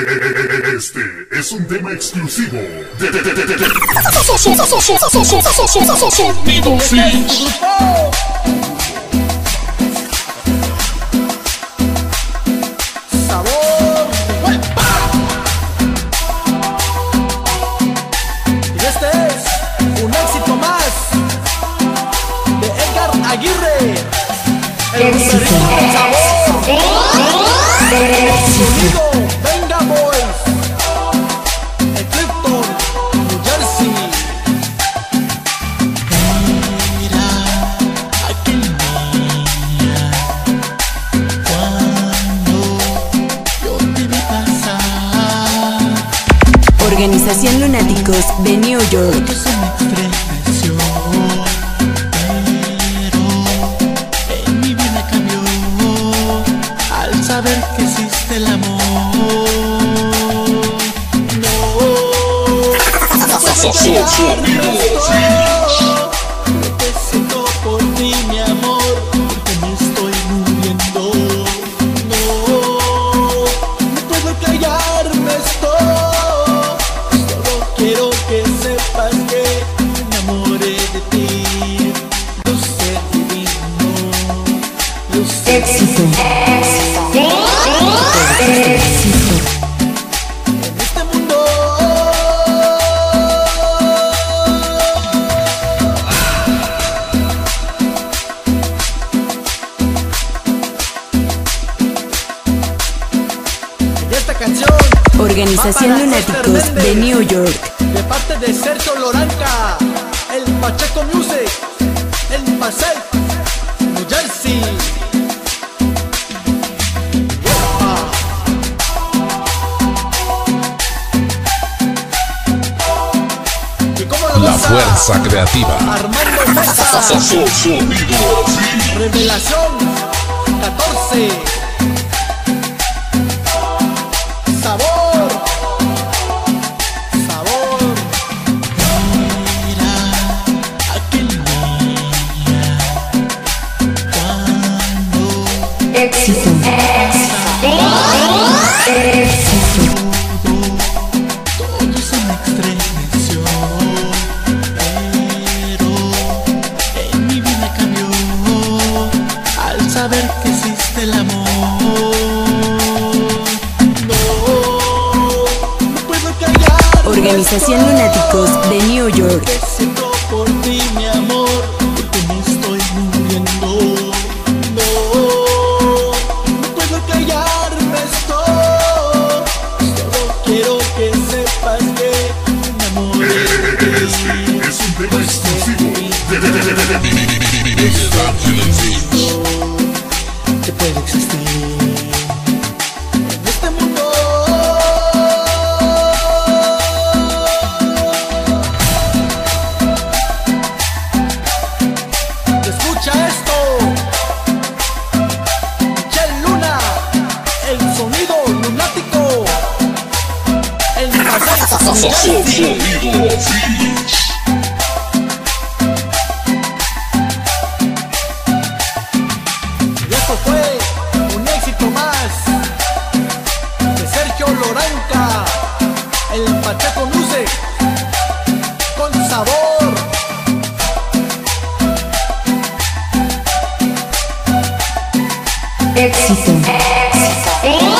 Este es un tema exclusivo de, de, de, de, de, de. sabor. Y este es un éxito más de Edgar Aguirre. El sonido, Organización Lunáticos de New York. Saber que existe el amor. No. Sé Éxito. En este mundo. Y esta canción Organización Lunáticos de New York. de parte de Sergio Loranca, el Pacheco Music, el Paseo, fuerza creativa. Armando Mesa, Revelación 14. Sabor. Sabor. Mira aquel día cuando Éxito. Saber que existe el amor. No, no puedo callar. Organización Lunáticos de New York. que siento por ti, mi amor, Así. Y esto fue un éxito más de Sergio Loranca, el Pacheco Music, con sabor. Éxito. Éxito.